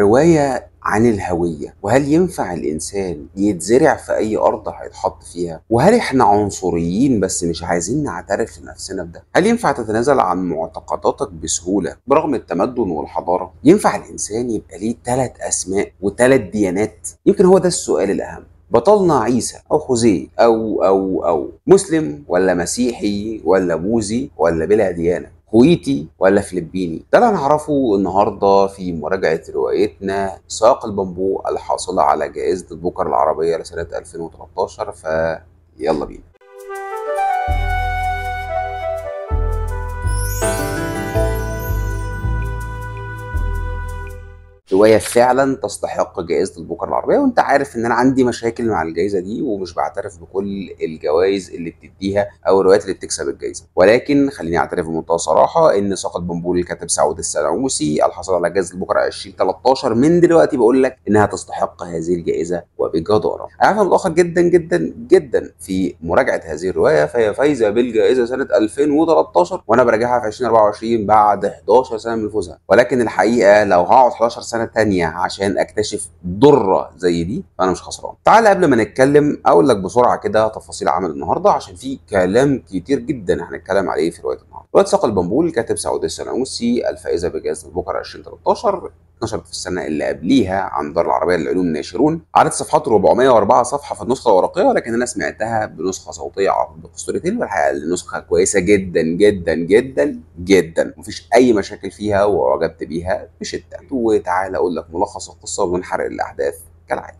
رواية عن الهوية وهل ينفع الإنسان يتزرع في أي أرض هيتحط فيها؟ وهل إحنا عنصريين بس مش عايزين نعترف لنفسنا بده؟ هل ينفع تتنازل عن معتقداتك بسهولة برغم التمدن والحضارة؟ ينفع الإنسان يبقى ليه ثلاث أسماء وثلاث ديانات؟ يمكن هو ده السؤال الأهم. بطلنا عيسى أو خوزيه أو أو أو مسلم ولا مسيحي ولا بوذي ولا بلا ديانة؟ كويتي ولا فلبيني؟ ده اللي هنعرفه النهارده في مراجعة روايتنا ساق البامبو الحاصله على جائزة البوكر العربية لسنة 2013 فيلا بينا. رواية فعلا تستحق جائزة البوكر العربية وأنت عارف إن أنا عندي مشاكل مع الجائزة دي ومش بعترف بكل الجوائز اللي بتديها أو الروايات اللي بتكسب الجائزة. ولكن خليني أعترف بمنتهى الصراحة إن ساقط بنبول الكاتب سعود السنعوسي الحاصل على جائزة البوكر 2013 من دلوقتي بقول لك إنها تستحق هذه الجائزة وبجدارة. أنا متاخر جدا جدا جدا في مراجعة هذه الرواية فهي فايزة بالجائزة سنة 2013 وأنا براجعها في 2024 بعد 11 سنة من فوزها. ولكن الحقيقة لو هقعد 11 سنة تانية عشان أكتشف ضرة زي دي فأنا مش خسران. تعال قبل ما نتكلم أقول لك بسرعة كده تفاصيل عمل النهارده عشان في كلام كتير جدا هنتكلم عليه في رواية النهارده. روايه ساق البامبو للكاتب سعود السنعوسي الفائزة بجائزه البوكر 2013 اتنشرت في السنة اللي قبليها عن دار العربية للعلوم ناشرون عدد صفحات 404 صفحة في النسخة الورقيه ولكن أنا سمعتها بنسخة صوتية عن Storytel والحقيقة النسخة كويسة جدا جدا جدا جدا. مفيش أي مشاكل فيها وأعجبت بيها بشدة. وتعالى أقول لك ملخص القصة ونحرق الأحداث كالعادة.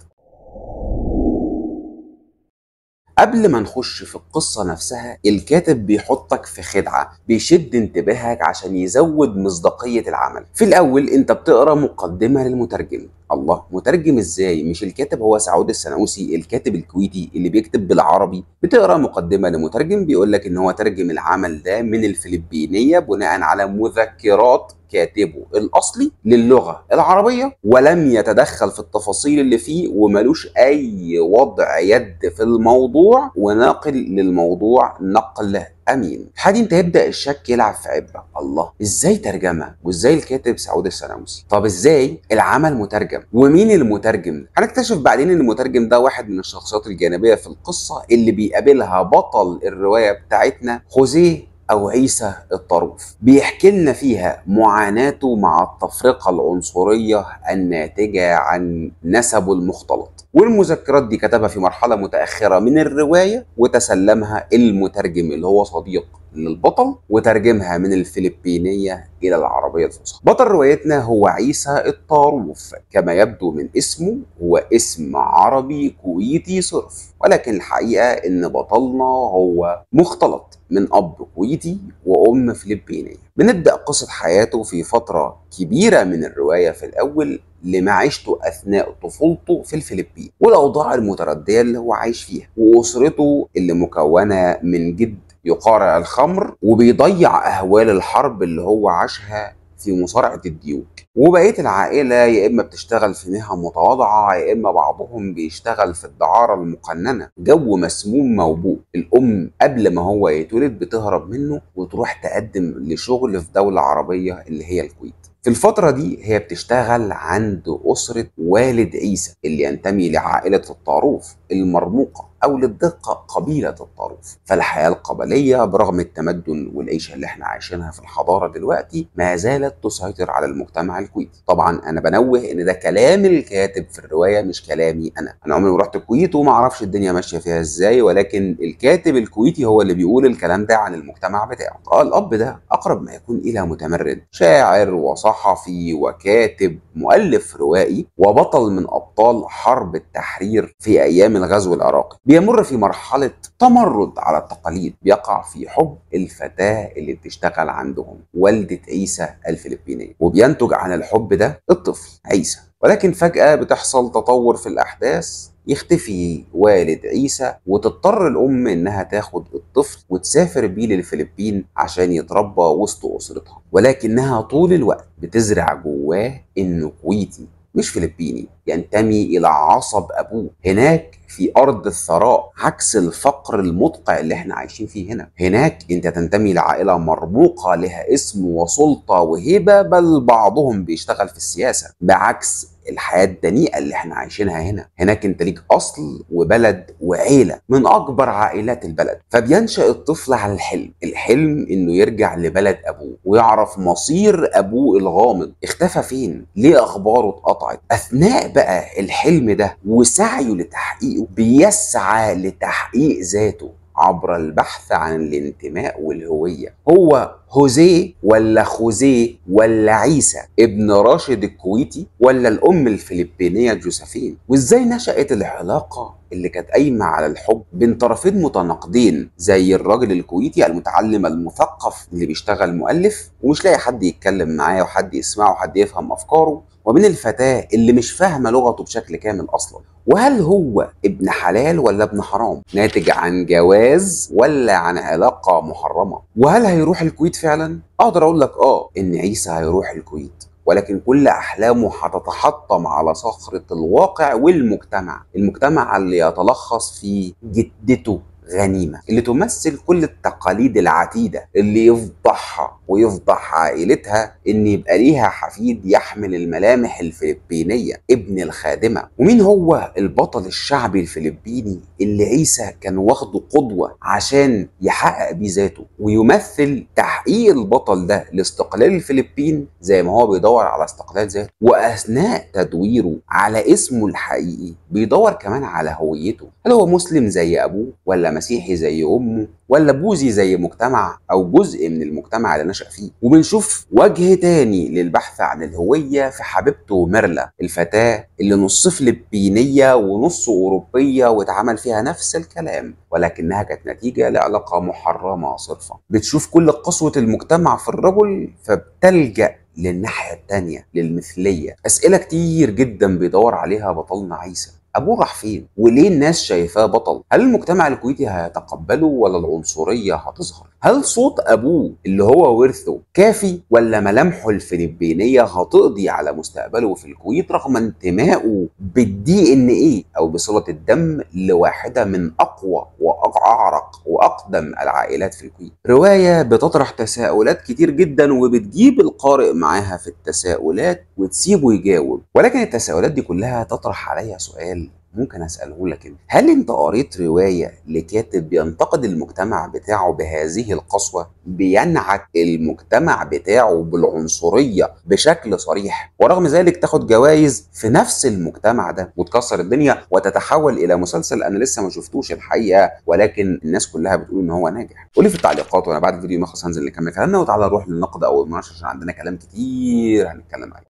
قبل ما نخش في القصة نفسها الكاتب بيحطك في خدعة بيشد انتباهك عشان يزود مصداقية العمل. في الأول أنت بتقرأ مقدمة للمترجم. الله. مترجم إزاي؟ مش الكاتب هو سعود السنوسي الكاتب الكويتي اللي بيكتب بالعربي. بتقرأ مقدمة لمترجم بيقول لك إن هو ترجم العمل ده من الفلبينية بناء على مذكرات كاتبه الأصلي للغة العربية ولم يتدخل في التفاصيل اللي فيه وملوش أي وضع يد في الموضوع. وناقل للموضوع نقل أمين. حد انت يبدا الشك يلعب في عبرة. الله إزاي ترجمه وإزاي الكاتب سعود السنوسي؟ طب إزاي العمل مترجم؟ ومين المترجم؟ هنكتشف بعدين إن المترجم ده واحد من الشخصيات الجانبية في القصة اللي بيقابلها بطل الرواية بتاعتنا خوزيه أو عيسى الطروف بيحكي لنا فيها معاناته مع التفرقة العنصرية الناتجة عن نسبه المختلط. والمذكرات دي كتبها في مرحلة متأخرة من الرواية وتسلمها المترجم اللي هو صديق للبطل وترجمها من الفلبينية إلى العربية الفصحى. بطل روايتنا هو عيسى الطاروف كما يبدو من اسمه هو اسم عربي كويتي صرف. ولكن الحقيقة إن بطلنا هو مختلط من أب كويتي وأم فلبينية. بنبدأ قصة حياته في فترة كبيرة من الرواية في الأول لمعيشته أثناء طفولته في الفلبين والأوضاع المتردية اللي هو عايش فيها وأسرته اللي مكونة من جد يقارع الخمر وبيضيع أهوال الحرب اللي هو عاشها في مصارعة الديوك. وبقية العائلة يا إما بتشتغل في مهن متواضعة يا إما بعضهم بيشتغل في الدعارة المقننة. جو مسموم موبوء. الأم قبل ما هو يتولد بتهرب منه وتروح تقدم لشغل في دولة عربية اللي هي الكويت. في الفترة دي هي بتشتغل عند أسرة والد عيسى اللي ينتمي لعائلة الطاروف المرموقة. أو للدقة قبيلة الطاروف فالحياة القبلية برغم التمدن والعيشة اللي إحنا عايشينها في الحضارة دلوقتي ما زالت تسيطر على المجتمع الكويتي. طبعا أنا بنوه إن ده كلام الكاتب في الرواية مش كلامي أنا. أنا عمري ما رحت الكويت وما أعرفش الدنيا ماشية فيها إزاي ولكن الكاتب الكويتي هو اللي بيقول الكلام ده عن المجتمع بتاعه. الأب ده أقرب ما يكون إلى متمرد شاعر وصحفي وكاتب مؤلف روائي وبطل من أبطال حرب التحرير في أيام الغزو العراقي. بيمر في مرحلة تمرد على التقاليد. بيقع في حب الفتاة اللي بتشتغل عندهم والدة عيسى الفلبينية. وبينتج عن الحب ده الطفل عيسى. ولكن فجأة بتحصل تطور في الأحداث يختفي والد عيسى وتضطر الأم إنها تاخد الطفل وتسافر بيه للفلبين عشان يتربى وسط أسرتها. ولكنها طول الوقت بتزرع جواه إنه كويتي مش فلبيني ينتمي إلى عصب أبوه. هناك في أرض الثراء عكس الفقر المدقع اللي إحنا عايشين فيه هنا. هناك أنت تنتمي لعائلة مرموقة لها اسم وسلطة وهبة بل بعضهم بيشتغل في السياسة. بعكس الحياة الدنيئة اللي إحنا عايشينها هنا. هناك انت ليك أصل وبلد وعيلة من أكبر عائلات البلد. فبينشأ الطفل على الحلم. الحلم إنه يرجع لبلد أبوه ويعرف مصير أبوه الغامض. اختفى فين؟ ليه أخباره اتقطعت؟ أثناء بقى الحلم ده وسعيه لتحقيقه بيسعى لتحقيق ذاته عبر البحث عن الانتماء والهوية. هو هوزيه ولا خوزيه ولا عيسى ابن راشد الكويتي ولا الأم الفلبينية جوزفين وإزاي نشأت العلاقة اللي كانت قايمة على الحب بين طرفين متناقضين زي الراجل الكويتي المتعلم المثقف اللي بيشتغل مؤلف ومش لاقي حد يتكلم معاه وحد يسمعه وحد يفهم أفكاره؟ وبين الفتاة اللي مش فاهمة لغته بشكل كامل أصلا. وهل هو ابن حلال ولا ابن حرام؟ ناتج عن جواز ولا عن علاقة محرمة؟ وهل هيروح الكويت فعلا؟ أقدر أقول لك آه إن عيسى هيروح الكويت ولكن كل أحلامه هتتحطم على صخرة الواقع والمجتمع المجتمع اللي يتلخص في جدته. غنيمة اللي تمثل كل التقاليد العتيدة اللي يفضحها ويفضح عائلتها إن يبقى ليها حفيد يحمل الملامح الفلبينية ابن الخادمة. ومين هو البطل الشعبي الفلبيني اللي عيسى كان واخده قدوة عشان يحقق بيه ذاته ويمثل تحقيق البطل ده لاستقلال الفلبين زي ما هو بيدور على استقلال ذاته؟ وأثناء تدويره على اسمه الحقيقي بيدور كمان على هويته. هل هو مسلم زي أبوه ولا مسيحي زي أمه ولا بوذي زي مجتمع أو جزء من المجتمع اللي نشأ فيه. وبنشوف وجه تاني للبحث عن الهوية في حبيبته ميرلا الفتاة اللي نص فلبينية ونص أوروبية واتعمل فيها نفس الكلام ولكنها كانت نتيجة لعلاقة محرمة صرفة. بتشوف كل قسوة المجتمع في الرجل فبتلجأ للناحية التانية للمثلية. أسئلة كتير جدا بيدور عليها بطلنا عيسى. أبوه راح فين؟ وليه الناس شايفاه بطل؟ هل المجتمع الكويتي هيتقبله ولا العنصرية هتظهر؟ هل صوت أبوه اللي هو ورثه كافي ولا ملامحه الفلبينية هتقضي على مستقبله في الكويت رغم انتمائه بالدي ان إيه أو بصلة الدم لواحدة من أقوى وأعرق وأقدم العائلات في الكويت؟ رواية بتطرح تساؤلات كتير جدا وبتجيب القارئ معاها في التساؤلات وتسيبه يجاوب. ولكن التساؤلات دي كلها تطرح عليا سؤال ممكن أسأله لك انت هل أنت قريت رواية لكاتب بينتقد المجتمع بتاعه بهذه القسوة؟ بينعت المجتمع بتاعه بالعنصرية بشكل صريح ورغم ذلك تاخد جوائز في نفس المجتمع ده وتكسر الدنيا وتتحول إلى مسلسل أنا لسه ما شفتوش الحقيقة ولكن الناس كلها بتقول إن هو ناجح. قولي في التعليقات وأنا بعد الفيديو ما يخلص هنزل نكمل كلامنا وتعالى نروح للنقد أو المناقشه عشان عندنا كلام كتير هنتكلم عليه.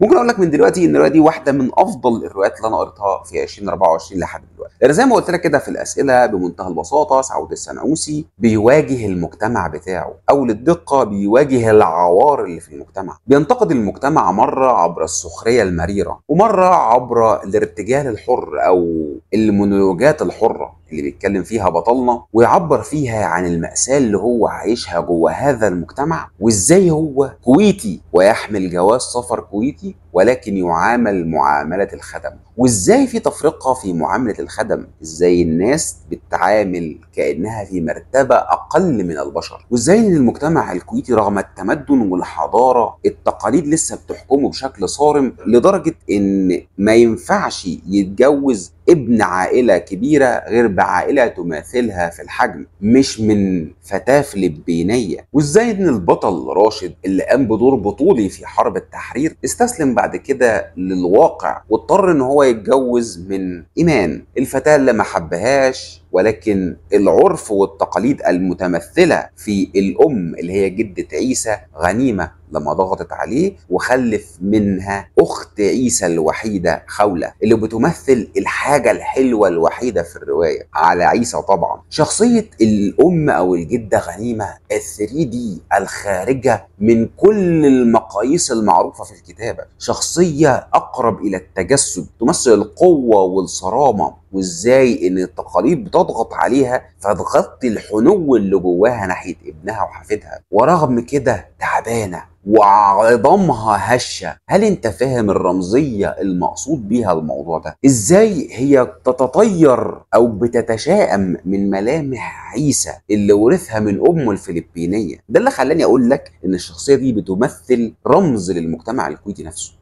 ممكن أقول لك من دلوقتي إن الرواية دي واحدة من أفضل الروايات اللي أنا قريتها في 2024 لحد دلوقتي. زي ما قلت لك كده في الأسئلة بمنتهى البساطة سعود السنعوسي بيواجه المجتمع بتاعه أو للدقة بيواجه العوار اللي في المجتمع. بينتقد المجتمع مرة عبر السخرية المريرة ومرة عبر الارتجال الحر أو المونولوجات الحرة. اللي بيتكلم فيها بطلنا ويعبر فيها عن المأساة اللي هو عايشها جوه هذا المجتمع وإزاي هو كويتي ويحمل جواز سفر كويتي ولكن يعامل معاملة الخدم. وإزاي في تفرقة في معاملة الخدم؟ إزاي الناس بتتعامل كأنها في مرتبة أقل من البشر؟ وإزاي إن المجتمع الكويتي رغم التمدن والحضارة التقاليد لسه بتحكمه بشكل صارم لدرجة إن ما ينفعش يتجوز ابن عائلة كبيرة غير بعائلة تماثلها في الحجم مش من فتاة فلبينية. وازاي ان البطل راشد اللي قام بدور بطولي في حرب التحرير استسلم بعد كده للواقع واضطر إن هو يتجوز من إيمان. الفتاة اللي ما حبهاش ولكن العرف والتقاليد المتمثلة في الأم اللي هي جدة عيسى غنيمة لما ضغطت عليه وخلف منها أخت عيسى الوحيدة خولة اللي بتمثل الحاجة الحلوة الوحيدة في الرواية على عيسى طبعا. شخصية الأم أو الجدة غنيمة الثري دي الخارجة من كل المقاييس المعروفة في الكتابة. شخصية أقرب إلى التجسد تمثل القوة والصرامة وازاي إن التقاليد بتضغط عليها فتغطي الحنو اللي جواها ناحية ابنها وحفيدها. ورغم كده تعبانة وعظامها هشة. هل أنت فاهم الرمزية المقصود بيها الموضوع ده؟ إزاي هي تتطير أو بتتشائم من ملامح عيسى اللي ورثها من امه الفلبينية؟ ده اللي خلاني أقول لك إن الشخصية دي بتمثل رمز للمجتمع الكويتي نفسه.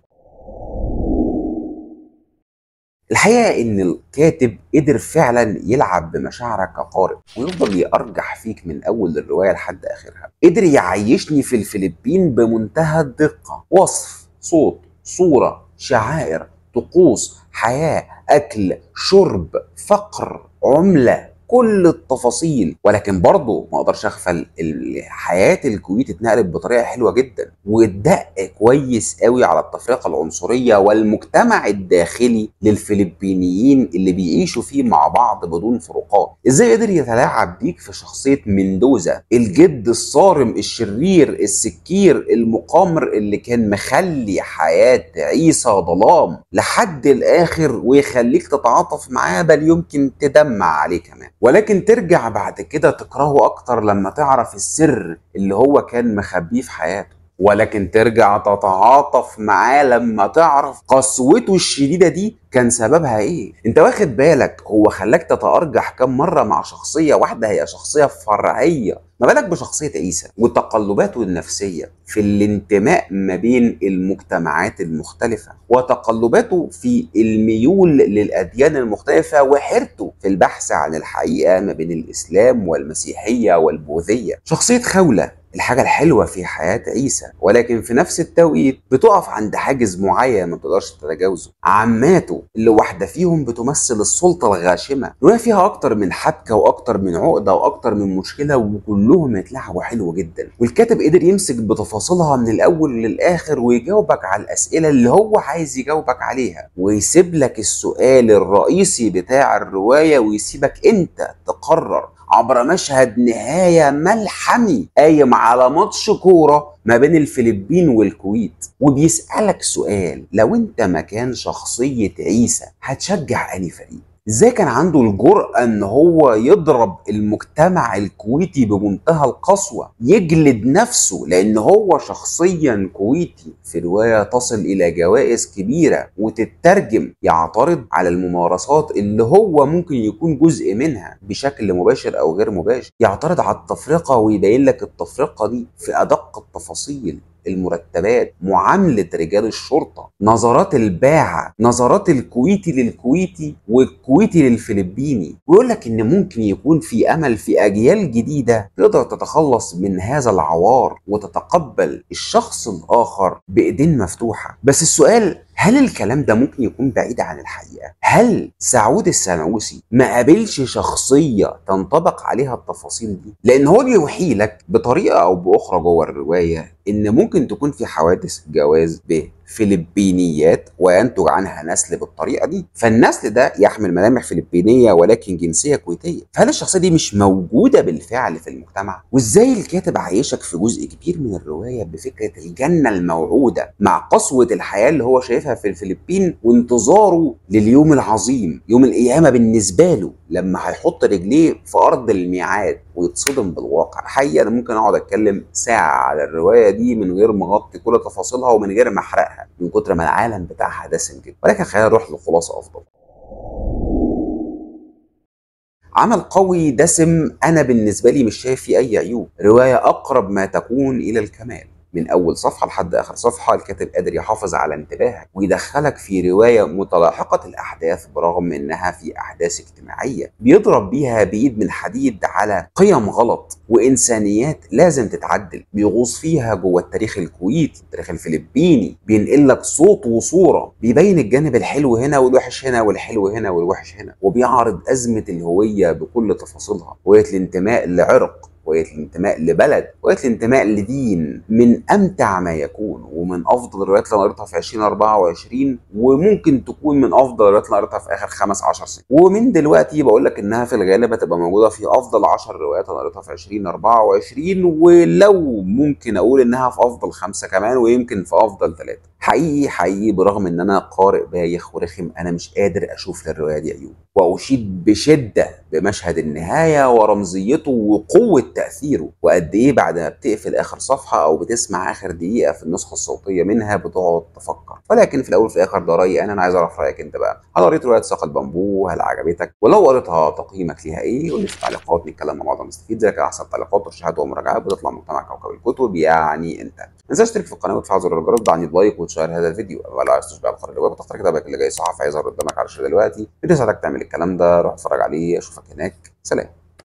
الحقيقة إن الكاتب قدر فعلا يلعب بمشاعرك كقارئ ويفضل يأرجح فيك من أول الرواية لحد آخرها. قدر يعيشني في الفلبين بمنتهى الدقة. وصف صوت صورة شعائر طقوس حياة أكل شرب فقر عملة. كل التفاصيل ولكن برضه ما أقدرش أغفل حياه الكويت اتنقلت بطريقة حلوة جدا واتدق كويس قوي على التفرقة العنصرية والمجتمع الداخلي للفلبينيين اللي بيعيشوا فيه مع بعض بدون فروقات. إزاي قدر يتلاعب بيك في شخصية مندوزا؟ الجد الصارم الشرير السكير المقامر اللي كان مخلي حياة عيسى ظلام لحد الآخر ويخليك تتعاطف معاه بل يمكن تدمع عليه كمان. ولكن ترجع بعد كده تكرهه أكتر لما تعرف السر اللي هو كان مخبيه في حياته. ولكن ترجع تتعاطف معاه لما تعرف قسوته الشديدة دي كان سببها إيه؟ أنت واخد بالك هو خلاك تتأرجح كم مرة مع شخصية واحدة هي شخصية فرعية ما بالك بشخصية عيسى؟ وتقلباته النفسية في الانتماء ما بين المجتمعات المختلفة وتقلباته في الميول للأديان المختلفة وحيرته في البحث عن الحقيقة ما بين الإسلام والمسيحية والبوذية. شخصية خولة الحاجة الحلوة في حياة عيسى ولكن في نفس التوقيت بتقف عند حاجز معين ما بتقدرش تتجاوزه. عماته اللي واحدة فيهم بتمثل السلطة الغاشمة رواية فيها أكتر من حبكة وأكتر من عقدة وأكتر من مشكلة وكلهم اتلعبوا حلو جدا. والكاتب قدر يمسك بتفاصيلها من الأول للآخر ويجاوبك على الأسئلة اللي هو عايز يجاوبك عليها. ويسيب لك السؤال الرئيسي بتاع الرواية ويسيبك أنت تقرر عبر مشهد نهاية ملحمي قايم على ماتش كورة ما بين الفلبين والكويت. وبيسألك سؤال لو أنت مكان شخصية عيسى هتشجع أني فريق؟ إزاي كان عنده الجرأة إن هو يضرب المجتمع الكويتي بمنتهى القسوة يجلد نفسه؟ لأن هو شخصيا كويتي في رواية تصل إلى جوائز كبيرة وتترجم يعترض على الممارسات اللي هو ممكن يكون جزء منها بشكل مباشر أو غير مباشر يعترض على التفرقة ويبين لك التفرقة دي في أدق التفاصيل. المرتبات معاملة رجال الشرطة نظرات الباعة نظرات الكويتي للكويتي والكويتي للفلبيني. ويقول لك إن ممكن يكون في أمل في أجيال جديدة تقدر تتخلص من هذا العوار وتتقبل الشخص الآخر بإيدين مفتوحة. بس السؤال هل الكلام ده ممكن يكون بعيد عن الحقيقة؟ هل سعود السنوسي ما قابلش شخصية تنطبق عليها التفاصيل دي؟ لأن هو بيوحي لك بطريقة أو بأخرى جوه الرواية إن ممكن تكون في حوادث جواز بفلبينيات وينتج عنها نسل بالطريقة دي. فالنسل ده يحمل ملامح فلبينية ولكن جنسية كويتية. فهل الشخصية دي مش موجودة بالفعل في المجتمع؟ وإزاي الكاتب عايشك في جزء كبير من الرواية بفكرة الجنة الموعودة مع قسوة الحياة اللي هو شايفها في الفلبين وانتظاره لليوم العظيم يوم القيامة بالنسبة له لما هيحط رجليه في أرض الميعاد؟ ويتصدم بالواقع. الحقيقة أنا ممكن أقعد أتكلم ساعة على الرواية دي من غير ما أغطي كل تفاصيلها ومن غير ما أحرقها من كتر ما العالم بتاعها دسم جدا. ولكن خلينا نروح لخلاصة أفضل. عمل قوي دسم أنا بالنسبة لي مش شايف فيه أي عيوب. رواية أقرب ما تكون إلى الكمال. من أول صفحة لحد آخر صفحة الكاتب قادر يحافظ على انتباهك ويدخلك في رواية متلاحقة الأحداث برغم إنها في أحداث اجتماعية. بيضرب بيها بإيد من حديد على قيم غلط وإنسانيات لازم تتعدل. بيغوص فيها جوه التاريخ الكويتي التاريخ الفلبيني. بينقل لك صوت وصورة بيبين الجانب الحلو هنا والوحش هنا والحلو هنا والوحش هنا. وبيعرض أزمة الهوية بكل تفاصيلها. هويه الانتماء لعرق. هوية الانتماء لبلد هوية الانتماء لدين من أمتع ما يكون ومن أفضل الروايات اللي أنا قريتها في 2024 وممكن تكون من أفضل الروايات اللي أنا قريتها في آخر خمس 10 سنين. ومن دلوقتي بقول لك إنها في الغالب هتبقى موجودة في أفضل 10 روايات أنا قريتها في 2024 ولو ممكن أقول إنها في أفضل خمسة كمان ويمكن في أفضل ثلاثة حقيقي حقيقي برغم إن أنا قارئ بايخ ورخم أنا مش قادر أشوف للروايه دي عيوب. وأشيد بشدة بمشهد النهاية ورمزيته وقوة تأثيره وقد إيه بعد ما بتقفل آخر صفحة أو بتسمع آخر دقيقة في النسخة الصوتية منها بتقعد تفكر. ولكن في الأول وفي الآخر ده رأيي أنا أنا عايز أعرف رأيك أنت بقى. هل قريت رواية ساق البامبو؟ هل عجبتك؟ ولو قريتها تقييمك ليها إيه؟ قول لي في التعليقات نتكلم مع بعض نستفيد زي كده أحسن تعليقات ترشيحات ومراجعات بتطلع مجتمع كوكب الكتب يعني أنت. ما تنساش تشترك في القناة وتفعل زر الجرس تدعمني ب like وتشير هذا الفيديو. ولو عايز تشبع القناه اللي جوه تختار كتابك اللي جاي صحفي هيظهر قدامك على الشاشة دلوقتي. بتساعدك تعمل الكلام ده روح اتفرج عليه أشوفك هناك. سلام.